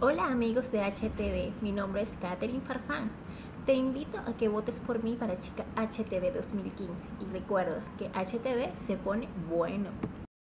Hola amigos de HTV, mi nombre es Katherine Farfán. Te invito a que votes por mí para Chica HTV 2015 y recuerda que HTV se pone bueno.